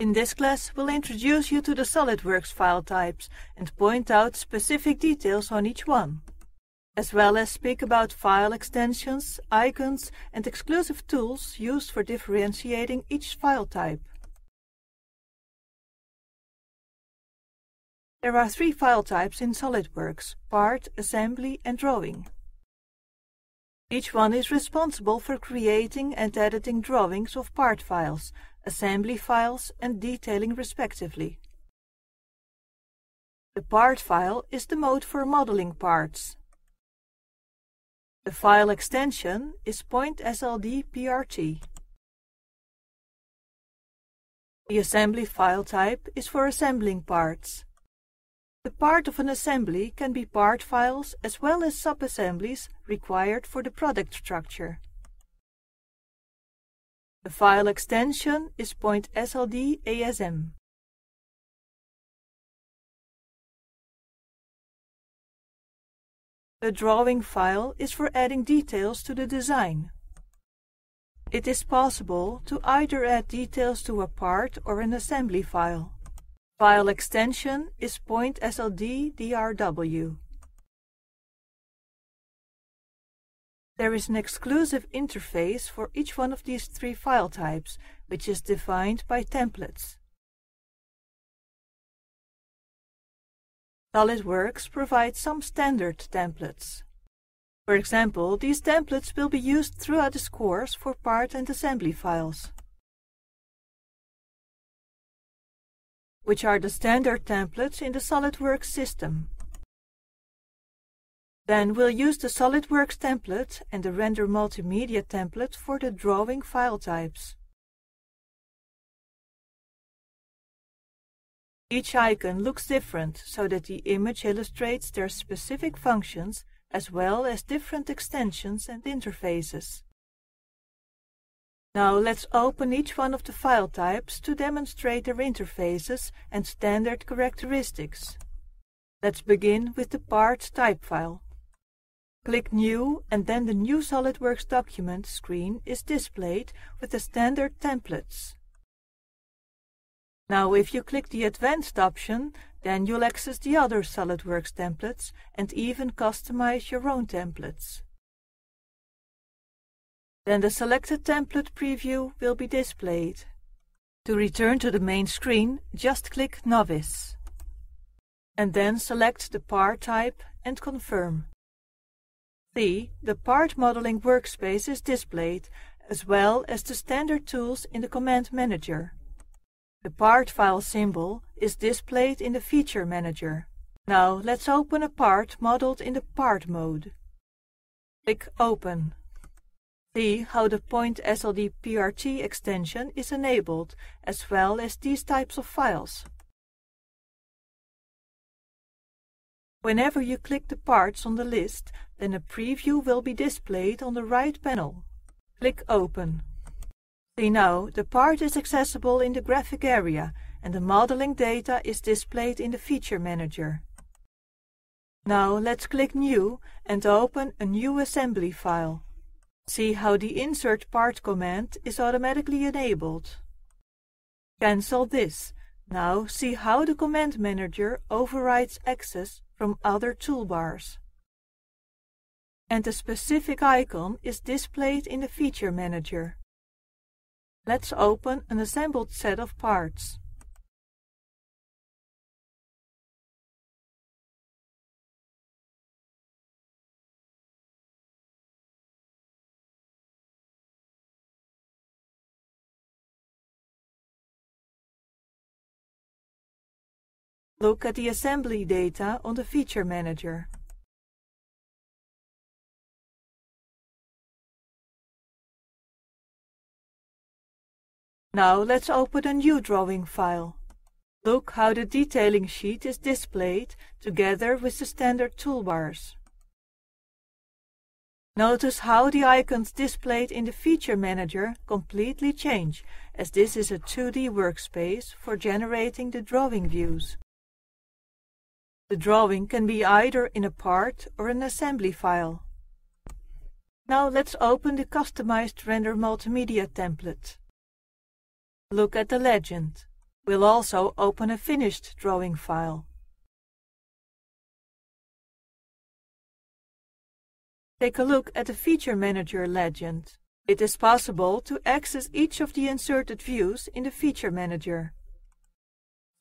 In this class, we'll introduce you to the SOLIDWORKS file types and point out specific details on each one, as well as speak about file extensions, icons, and exclusive tools used for differentiating each file type. There are three file types in SOLIDWORKS, part, assembly, and drawing. Each one is responsible for creating and editing drawings of part files, assembly files and detailing respectively. The part file is the mode for modeling parts. The file extension is .sld PRT. The assembly file type is for assembling parts. The part of an assembly can be part files as well as sub-assemblies required for the product structure. The file extension is .sld ASM. The drawing file is for adding details to the design. It is possible to either add details to a part or an assembly file. File extension is .sld There is an exclusive interface for each one of these three file types, which is defined by templates. SOLIDWORKS provides some standard templates. For example, these templates will be used throughout this course for part and assembly files, which are the standard templates in the SOLIDWORKS system. Then we'll use the SOLIDWORKS template and the Render Multimedia template for the drawing file types. Each icon looks different so that the image illustrates their specific functions as well as different extensions and interfaces. Now let's open each one of the file types to demonstrate their interfaces and standard characteristics. Let's begin with the part type file. Click New and then the new SOLIDWORKS document screen is displayed with the standard templates. Now if you click the Advanced option, then you'll access the other SOLIDWORKS templates and even customize your own templates. Then the selected template preview will be displayed. To return to the main screen, just click Novice. And then select the part type and confirm. See, the part modeling workspace is displayed, as well as the standard tools in the Command Manager. The part file symbol is displayed in the Feature Manager. Now let's open a part modeled in the Part mode. Click Open. See how the .sld PRT extension is enabled, as well as these types of files. Whenever you click the parts on the list, then a preview will be displayed on the right panel. Click Open. See now, the part is accessible in the graphic area and the modeling data is displayed in the Feature Manager. Now let's click New and open a new assembly file. See how the Insert Part command is automatically enabled. Cancel this. Now see how the Command Manager overrides access from other toolbars. And a specific icon is displayed in the Feature Manager. Let's open an assembled set of parts. Look at the assembly data on the Feature Manager. Now let's open a new drawing file. Look how the detailing sheet is displayed together with the standard toolbars. Notice how the icons displayed in the Feature Manager completely change, as this is a 2D workspace for generating the drawing views. The drawing can be either in a part or an assembly file. Now let's open the customized Render Multimedia template. Look at the legend. We'll also open a finished drawing file. Take a look at the Feature Manager legend. It is possible to access each of the inserted views in the Feature Manager.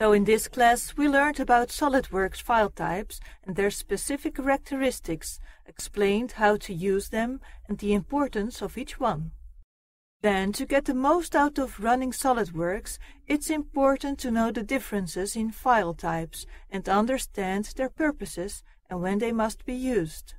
So in this class we learned about SOLIDWORKS file types and their specific characteristics, explained how to use them and the importance of each one. Then, to get the most out of running SOLIDWORKS, it's important to know the differences in file types and understand their purposes and when they must be used.